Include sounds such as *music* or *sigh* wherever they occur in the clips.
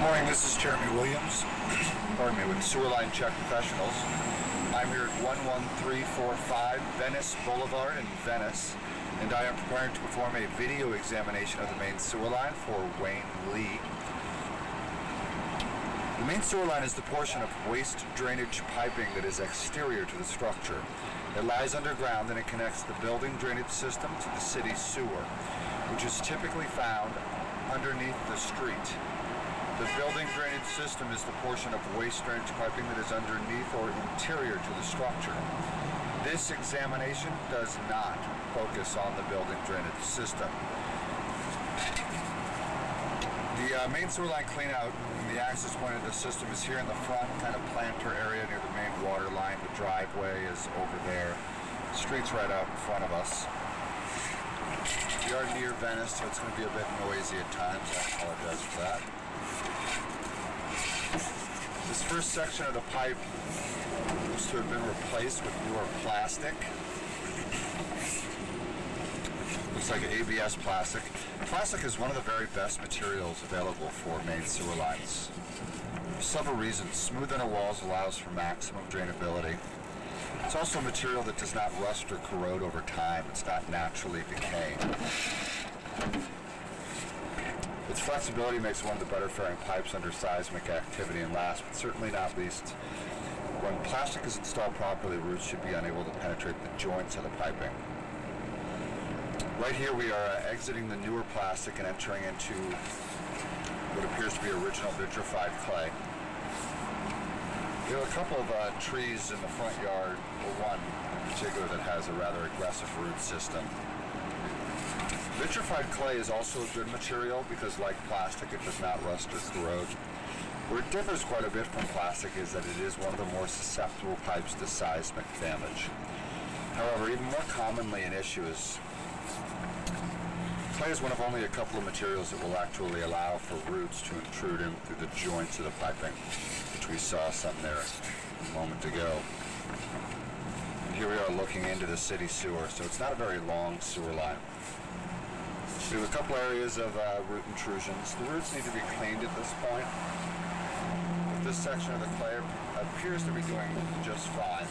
morning, this is Jeremy Williams, *clears throat* pardon me, with Sewer Line Check Professionals. I'm here at 11345 Venice Boulevard in Venice, and I am preparing to perform a video examination of the main sewer line for Wayne Lee. The main sewer line is the portion of waste drainage piping that is exterior to the structure. It lies underground and it connects the building drainage system to the city sewer, which is typically found underneath the street. The building drainage system is the portion of waste drainage piping that is underneath or interior to the structure. This examination does not focus on the building drainage system. The uh, main sewer line cleanout, the access point of the system is here in the front, kind of planter area near the main water line. The driveway is over there. The street's right out in front of us. We are near Venice, so it's going to be a bit noisy at times. I apologize for that. This first section of the pipe looks to have been replaced with newer plastic. Looks like ABS plastic. Plastic is one of the very best materials available for main sewer lines. For several reasons. Smooth inner walls allows for maximum drainability. It's also a material that does not rust or corrode over time. It's not naturally decaying. Its flexibility makes one of the better faring pipes under seismic activity and last, but certainly not least, when plastic is installed properly, roots should be unable to penetrate the joints of the piping. Right here we are uh, exiting the newer plastic and entering into what appears to be original vitrified clay. There are a couple of uh, trees in the front yard, or one in particular that has a rather aggressive root system. Vitrified clay is also a good material because like plastic it does not rust or corrode. Where it differs quite a bit from plastic is that it is one of the more susceptible types to seismic damage. However, even more commonly an issue is clay is one of only a couple of materials that will actually allow for roots to intrude in through the joints of the piping, which we saw some there a moment ago. And here we are looking into the city sewer, so it's not a very long sewer line. Have a couple areas of uh, root intrusions. The roots need to be cleaned at this point. But this section of the clay appears to be doing just fine.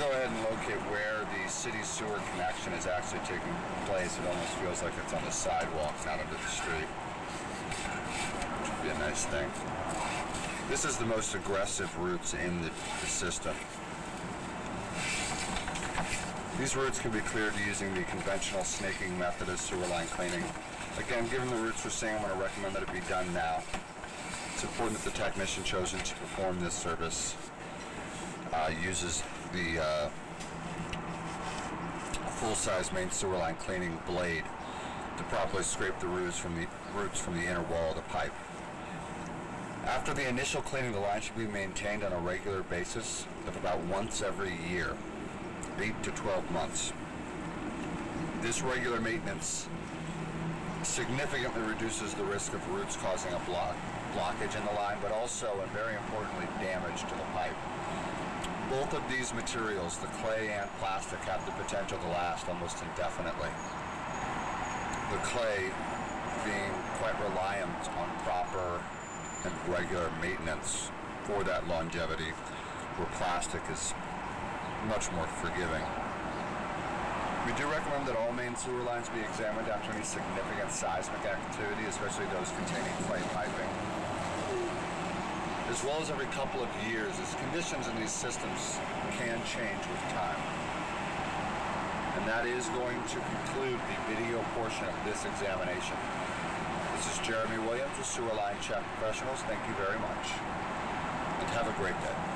Go ahead and locate where the city sewer connection is actually taking place. It almost feels like it's on the sidewalk, not under the street. Which would be a thing. This is the most aggressive roots in the, the system. These roots can be cleared using the conventional snaking method of sewer line cleaning. Again, given the roots we're seeing, I'm going to recommend that it be done now. It's important that the technician chosen to perform this service uh, uses the uh, full-size main sewer line cleaning blade to properly scrape the roots from the roots from the inner wall of the pipe. After the initial cleaning, the line should be maintained on a regular basis of about once every year, 8 to 12 months. This regular maintenance significantly reduces the risk of roots causing a block, blockage in the line, but also, and very importantly, damage to the pipe. Both of these materials, the clay and plastic, have the potential to last almost indefinitely. The clay being quite reliant on proper and regular maintenance for that longevity, where plastic is much more forgiving. We do recommend that all main sewer lines be examined after any significant seismic activity, especially those containing clay piping, as well as every couple of years, as conditions in these systems can change with time. And that is going to conclude the video portion of this examination. This is Jeremy Williams with Sewer Line Check Professionals. Thank you very much, and have a great day.